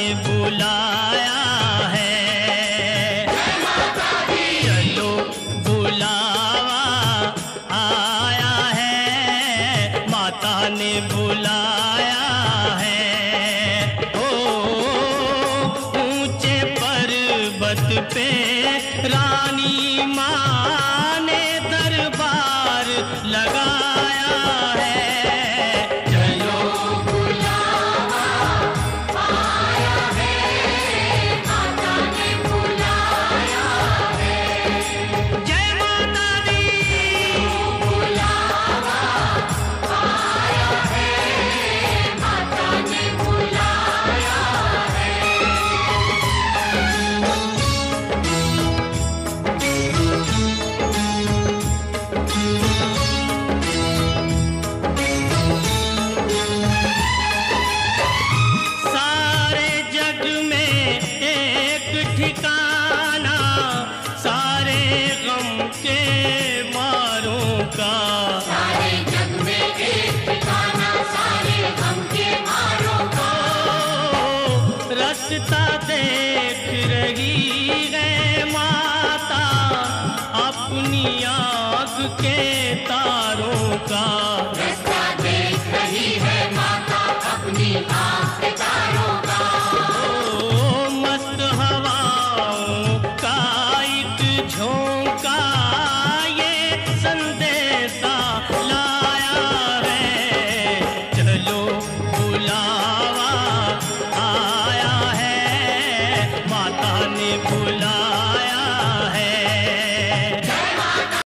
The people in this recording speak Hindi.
ने बुलाया है। बुलावा आया है। माता ने बुलाया है। ओ, ऊँचे पे रानी माँ गम के मारों का। सारे रचता देख रही है माता अपनी आग के तारों का।